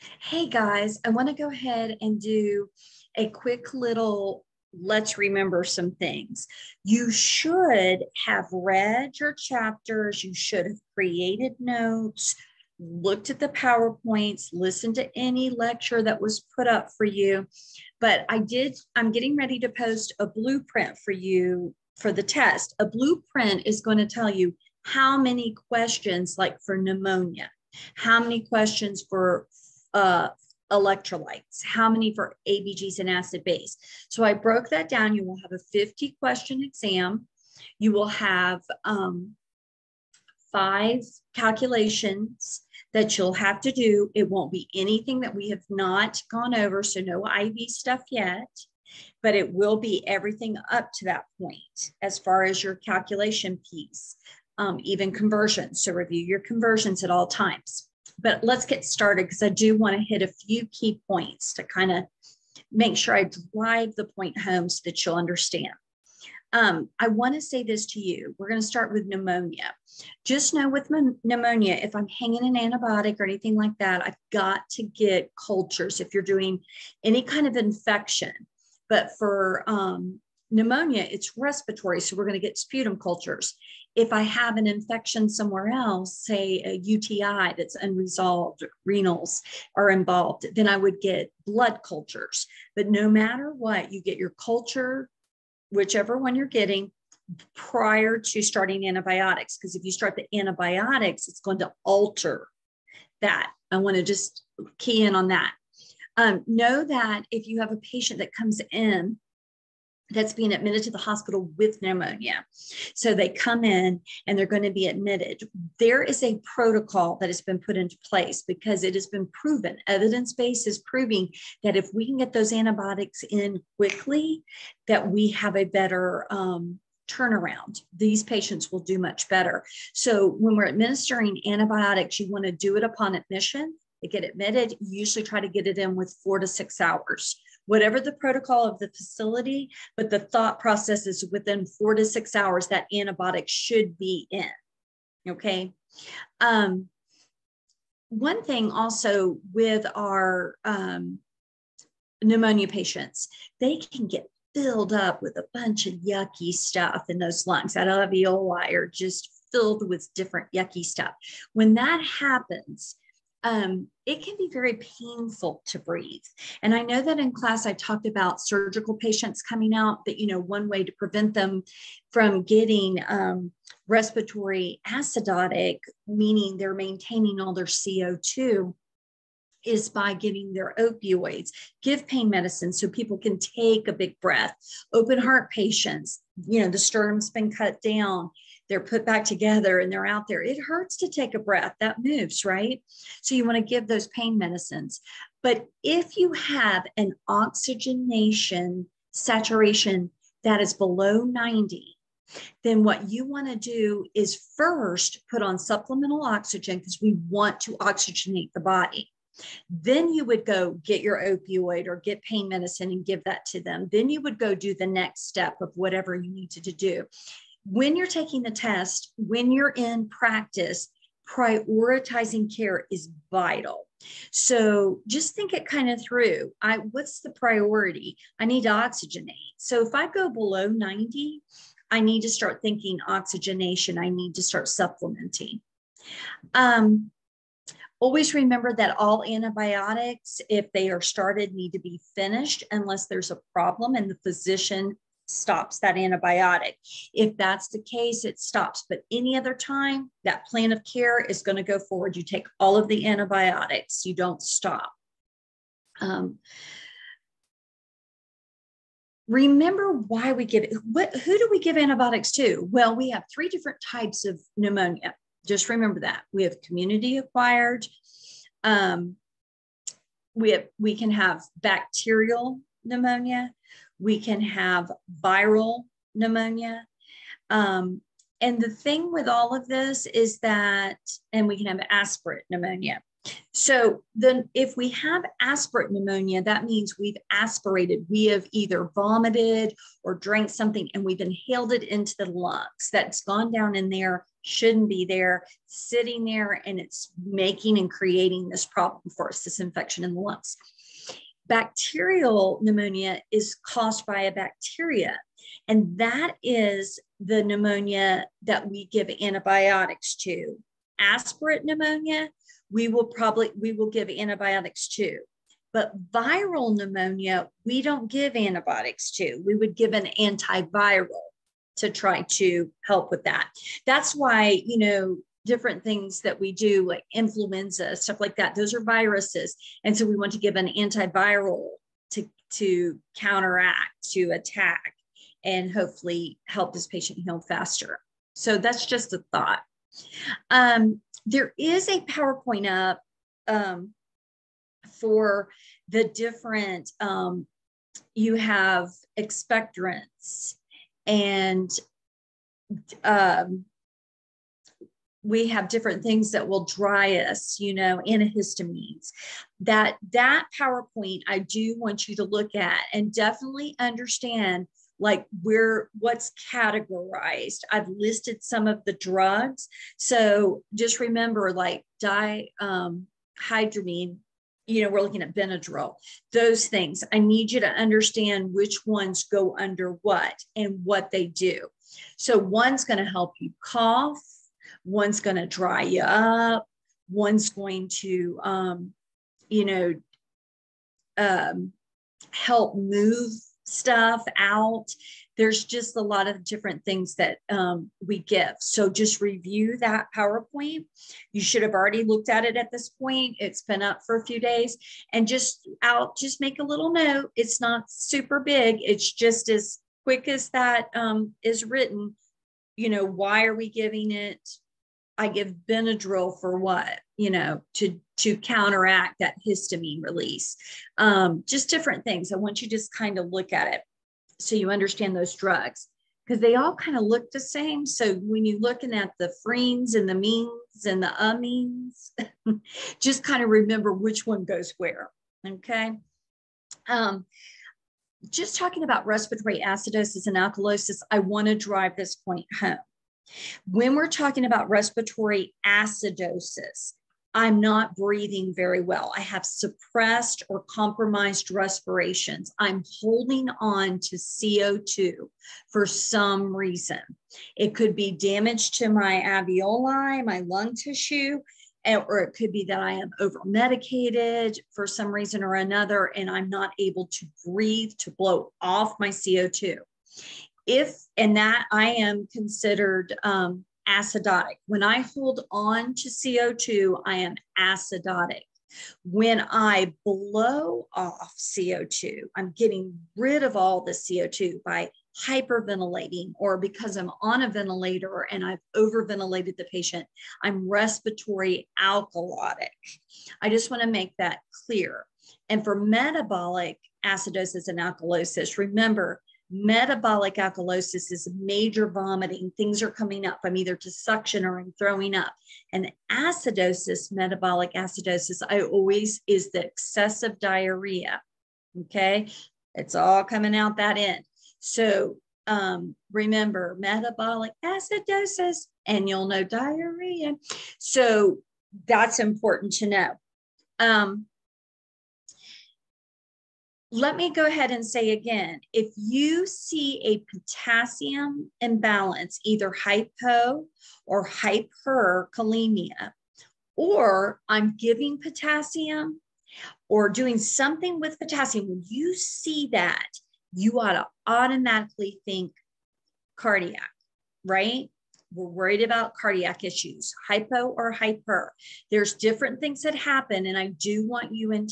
Hey guys, I want to go ahead and do a quick little let's remember some things. You should have read your chapters, you should have created notes, looked at the PowerPoints, listened to any lecture that was put up for you. But I did, I'm getting ready to post a blueprint for you for the test. A blueprint is going to tell you how many questions, like for pneumonia, how many questions for uh, electrolytes, how many for ABGs and acid base. So I broke that down. You will have a 50 question exam. You will have um, five calculations that you'll have to do. It won't be anything that we have not gone over, so no IV stuff yet, but it will be everything up to that point as far as your calculation piece, um, even conversions. So review your conversions at all times but let's get started because I do want to hit a few key points to kind of make sure I drive the point home so that you'll understand. Um, I want to say this to you. We're going to start with pneumonia. Just know with pneumonia, if I'm hanging an antibiotic or anything like that, I've got to get cultures if you're doing any kind of infection. But for um, pneumonia, it's respiratory. So we're going to get sputum cultures if I have an infection somewhere else, say a UTI that's unresolved, renals are involved, then I would get blood cultures. But no matter what, you get your culture, whichever one you're getting, prior to starting antibiotics. Because if you start the antibiotics, it's going to alter that. I want to just key in on that. Um, know that if you have a patient that comes in that's being admitted to the hospital with pneumonia. So they come in and they're going to be admitted. There is a protocol that has been put into place because it has been proven, evidence base is proving that if we can get those antibiotics in quickly, that we have a better um, turnaround. These patients will do much better. So when we're administering antibiotics, you want to do it upon admission. They get admitted, you usually try to get it in with four to six hours whatever the protocol of the facility, but the thought process is within four to six hours that antibiotic should be in. Okay. Um, one thing also with our um, pneumonia patients, they can get filled up with a bunch of yucky stuff in those lungs. That alveoli are just filled with different yucky stuff. When that happens, um, it can be very painful to breathe. And I know that in class I talked about surgical patients coming out, that, you know, one way to prevent them from getting um, respiratory acidotic, meaning they're maintaining all their CO2 is by giving their opioids, give pain medicine so people can take a big breath. Open heart patients, you know, the sternum's been cut down they're put back together and they're out there. It hurts to take a breath, that moves, right? So you want to give those pain medicines. But if you have an oxygenation saturation that is below 90, then what you want to do is first put on supplemental oxygen because we want to oxygenate the body. Then you would go get your opioid or get pain medicine and give that to them. Then you would go do the next step of whatever you needed to do when you're taking the test, when you're in practice, prioritizing care is vital. So just think it kind of through. I what's the priority? I need to oxygenate. So if I go below 90, I need to start thinking oxygenation. I need to start supplementing. Um, always remember that all antibiotics, if they are started, need to be finished unless there's a problem and the physician stops that antibiotic. If that's the case, it stops. But any other time, that plan of care is going to go forward. You take all of the antibiotics, you don't stop. Um, remember why we give it. What, who do we give antibiotics to? Well, we have three different types of pneumonia. Just remember that. We have community acquired. Um, we, have, we can have bacterial pneumonia we can have viral pneumonia. Um, and the thing with all of this is that, and we can have aspirate pneumonia. So then if we have aspirate pneumonia, that means we've aspirated. We have either vomited or drank something and we've inhaled it into the lungs. That's gone down in there, shouldn't be there, sitting there, and it's making and creating this problem for us, this infection in the lungs. Bacterial pneumonia is caused by a bacteria. And that is the pneumonia that we give antibiotics to. Aspirate pneumonia we will probably we will give antibiotics to but viral pneumonia we don't give antibiotics to we would give an antiviral to try to help with that that's why you know different things that we do like influenza stuff like that. Those are viruses. And so we want to give an antiviral to to counteract to attack and hopefully help this patient heal faster. So that's just a thought. Um, there is a PowerPoint up um, for the different, um, you have expectorants and um, we have different things that will dry us, you know, antihistamines. That that PowerPoint I do want you to look at and definitely understand like where what's categorized. I've listed some of the drugs. So just remember like dihydramine, um, you know, we're looking at Benadryl, those things. I need you to understand which ones go under what and what they do. So one's going to help you cough, one's going to dry you up, one's going to, um, you know, um, help move stuff out. There's just a lot of different things that um, we give. So just review that PowerPoint. You should have already looked at it at this point. It's been up for a few days and just out, just make a little note. It's not super big. It's just as quick as that um, is written. You know, why are we giving it? I give Benadryl for what? You know, to to counteract that histamine release. Um, just different things. I want you to just kind of look at it so you understand those drugs because they all kind of look the same. So when you're looking at the freens and the means and the amines, just kind of remember which one goes where. Okay. Um, just talking about respiratory acidosis and alkalosis, I want to drive this point home. When we're talking about respiratory acidosis, I'm not breathing very well. I have suppressed or compromised respirations. I'm holding on to CO2 for some reason. It could be damage to my alveoli, my lung tissue, eh, or it could be that I am over medicated for some reason or another, and I'm not able to breathe to blow off my CO2 if and that I am considered um, acidotic. When I hold on to CO2, I am acidotic. When I blow off CO2, I'm getting rid of all the CO2 by hyperventilating or because I'm on a ventilator and I've overventilated the patient, I'm respiratory alkalotic. I just want to make that clear. And for metabolic acidosis and alkalosis, remember Metabolic alkalosis is major vomiting. Things are coming up. I'm either to suction or I'm throwing up. And acidosis, metabolic acidosis, I always is the excessive diarrhea. Okay. It's all coming out that end. So um, remember metabolic acidosis and you'll know diarrhea. So that's important to know. Um, let me go ahead and say again if you see a potassium imbalance, either hypo or hyperkalemia, or I'm giving potassium or doing something with potassium, when you see that, you ought to automatically think cardiac, right? We're worried about cardiac issues, hypo or hyper. There's different things that happen, and I do want you in,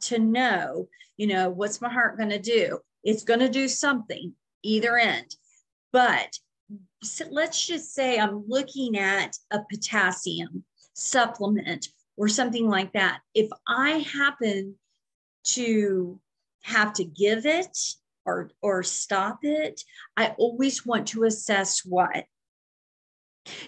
to know, you know, what's my heart going to do? It's going to do something, either end. But so let's just say I'm looking at a potassium supplement or something like that. If I happen to have to give it or or stop it, I always want to assess what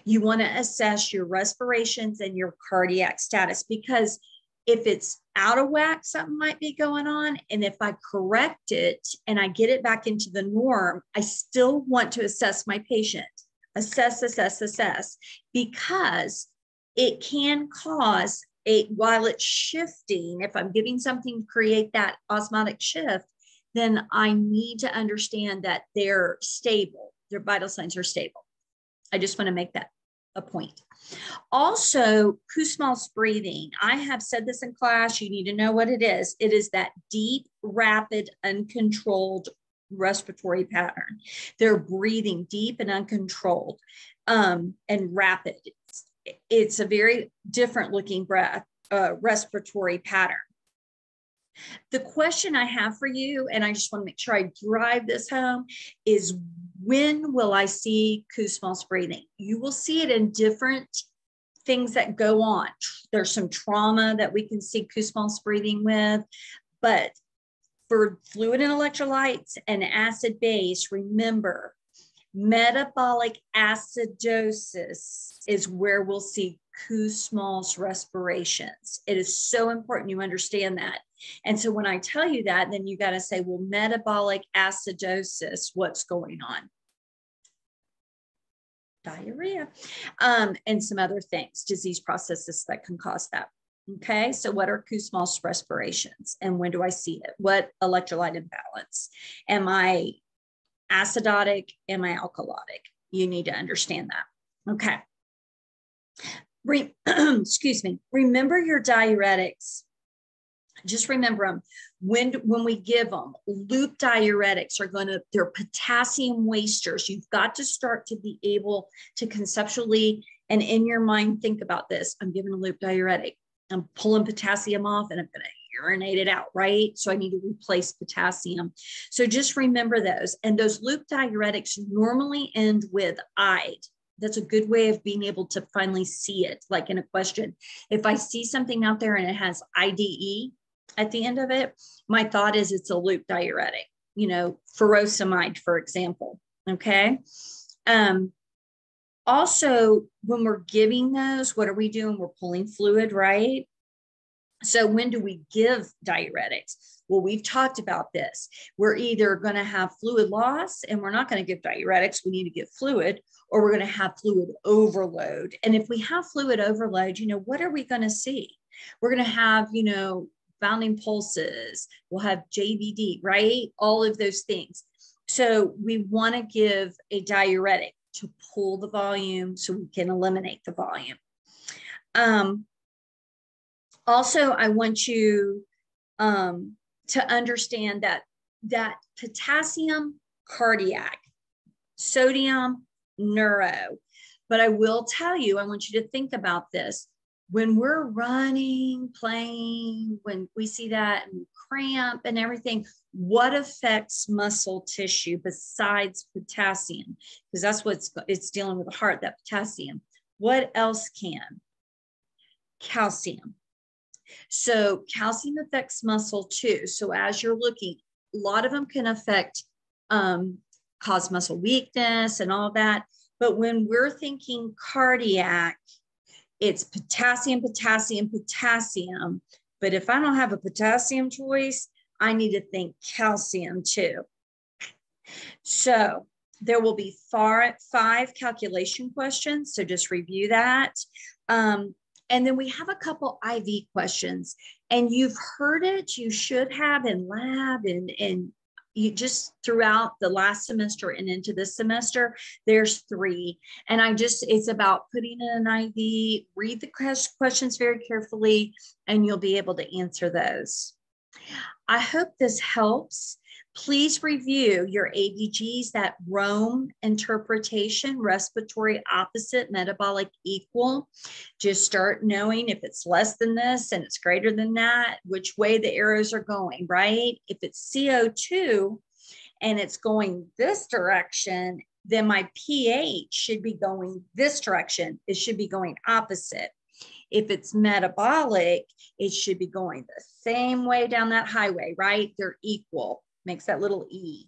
You want to assess your respirations and your cardiac status because if it's out of whack, something might be going on. And if I correct it and I get it back into the norm, I still want to assess my patient. Assess, assess, assess, because it can cause a while it's shifting. If I'm giving something to create that osmotic shift, then I need to understand that they're stable, their vital signs are stable. I just want to make that a point. Also, Kussmaul's breathing. I have said this in class. You need to know what it is. It is that deep, rapid, uncontrolled respiratory pattern. They're breathing deep and uncontrolled um, and rapid. It's, it's, a very different looking breath, uh, respiratory pattern. The question I have for you, and I just want to make sure I drive this home, is when will I see Kussmaul's breathing? You will see it in different things that go on. There's some trauma that we can see Kussmaul's breathing with, but for fluid and electrolytes and acid base, remember metabolic acidosis is where we'll see Kussmaul's respirations. It is so important you understand that. And so when I tell you that, then you got to say, well, metabolic acidosis, what's going on? Diarrhea, um, and some other things, disease processes that can cause that. Okay, so what are Kussmaul's respirations and when do I see it? What electrolyte imbalance? Am I acidotic? Am I alkalotic? You need to understand that. Okay. Re- excuse me. Remember your diuretics just remember them when when we give them loop diuretics are going to they're potassium wasters. You've got to start to be able to conceptually and in your mind think about this. I'm giving a loop diuretic. I'm pulling potassium off and i'm going to urinate it out right? So i need to replace potassium. So just remember those. And those loop diuretics normally end with ide that's a good way of being able to finally see it. Like in a question if i see something out there and it has ide at the end of it, my thought is it's a loop diuretic, you know, furosemide, for example. Okay. Um, also, when we're giving those, what are we doing? We're pulling fluid, right? So, when do we give diuretics? Well, we've talked about this. We're either going to have fluid loss and we're not going to give diuretics, we need to give fluid, or we're going to have fluid overload. And if we have fluid overload, you know, what are we going to see? We're going to have, you know, bounding pulses, we'll have JVD, right? All of those things. So we want to give a diuretic to pull the volume so we can eliminate the volume. Um, also, I want you um, to understand that that potassium cardiac, sodium neuro. But I will tell you, I want you to think about this when we're running, playing, when we see that and cramp and everything, what affects muscle tissue besides potassium? Because that's what's it's dealing with the heart, that potassium. What else can? Calcium. So calcium affects muscle too. So as you're looking, a lot of them can affect um, cause muscle weakness and all that. But when we're thinking cardiac, it's potassium, potassium, potassium. But if I don't have a potassium choice, I need to think calcium too. So there will be five calculation questions. So just review that. Um, and then we have a couple IV questions. And you've heard it, you should have in lab and, and you just throughout the last semester and into this semester, there's three. And I just, it's about putting in an IV, read the questions very carefully, and you'll be able to answer those. I hope this helps. Please review your ABGs, that Rome interpretation, respiratory opposite, metabolic equal. Just start knowing if it's less than this and it's greater than that, which way the arrows are going, right? If it's CO2 and it's going this direction, then my pH should be going this direction. It should be going opposite. If it's metabolic, it should be going the same way down that highway, right? They're equal makes that little E.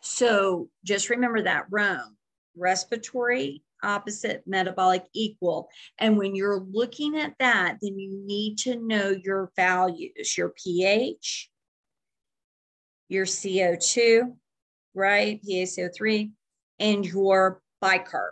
So just remember that Rome, respiratory opposite, metabolic, equal. And when you're looking at that, then you need to know your values, your pH, your CO2, right? PaCO3, and your bicarb.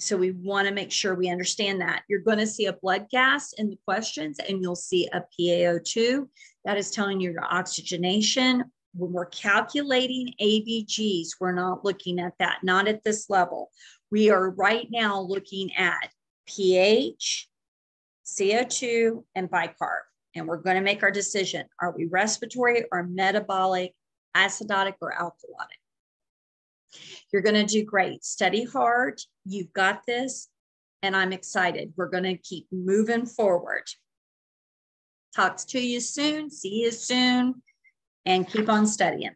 So we want to make sure we understand that. You're going to see a blood gas in the questions, and you'll see a PaO2. That is telling you your oxygenation. When we're calculating ABGs, we're not looking at that, not at this level. We are right now looking at pH, CO2, and bicarb. And we're going to make our decision. Are we respiratory or metabolic, acidotic or alkalotic? You're going to do great. Study hard. You've got this. And I'm excited. We're going to keep moving forward. Talk to you soon. See you soon. And keep on studying.